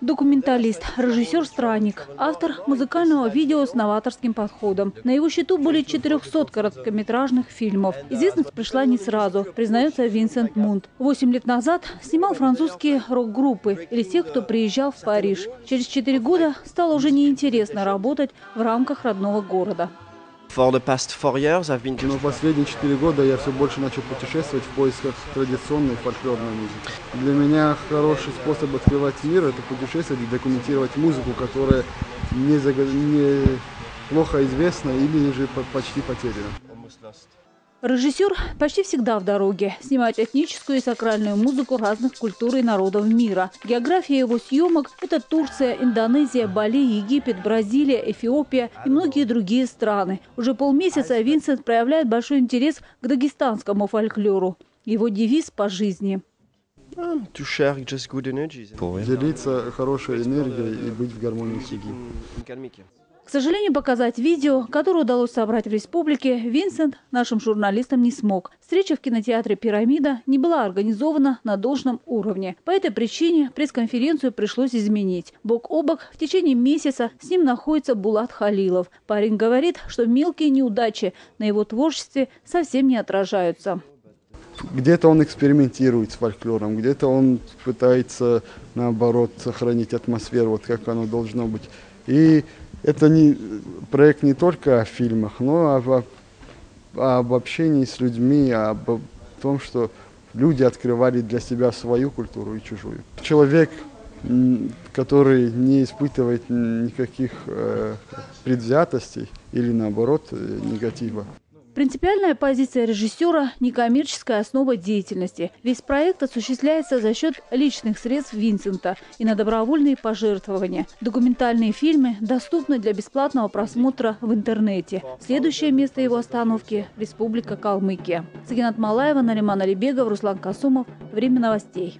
Документалист, режиссер «Странник», автор музыкального видео с новаторским подходом. На его счету более 400 короткометражных фильмов. Известность пришла не сразу, признается Винсент Мунт. Восемь лет назад снимал французские рок-группы или тех, кто приезжал в Париж. Через четыре года стало уже неинтересно работать в рамках родного города. For the past four years, I've been Но последние четыре года я все больше начал путешествовать в поисках традиционной фольклорной музыки. Для меня хороший способ открывать мир – это путешествовать и документировать музыку, которая не, заг... не плохо известна или же по- почти потеряна. Режиссер почти всегда в дороге. Снимает этническую и сакральную музыку разных культур и народов мира. География его съемок – это Турция, Индонезия, Бали, Египет, Бразилия, Эфиопия и многие другие страны. Уже полмесяца Винсент проявляет большой интерес к дагестанскому фольклору. Его девиз по жизни. Делиться хорошей энергией и быть в гармонии с другим. К сожалению, показать видео, которое удалось собрать в республике, Винсент нашим журналистам не смог. Встреча в кинотеатре «Пирамида» не была организована на должном уровне. По этой причине пресс-конференцию пришлось изменить. Бок о бок в течение месяца с ним находится Булат Халилов. Парень говорит, что мелкие неудачи на его творчестве совсем не отражаются. Где-то он экспериментирует с фольклором, где-то он пытается, наоборот, сохранить атмосферу, вот как оно должно быть. И это не, проект не только о фильмах, но об, об- об общении с людьми, об том, что люди открывали для себя свою культуру и чужую. Человек, который не испытывает никаких э, предвзятостей или, наоборот, э, негатива. Принципиальная позиция режиссера – некоммерческая основа деятельности. Весь проект осуществляется за счет личных средств Винсента и на добровольные пожертвования. Документальные фильмы доступны для бесплатного просмотра в интернете. Следующее место его остановки – Республика Калмыкия. Сагинат Малаева, Нариман Алибегов, Руслан Касумов. Время новостей.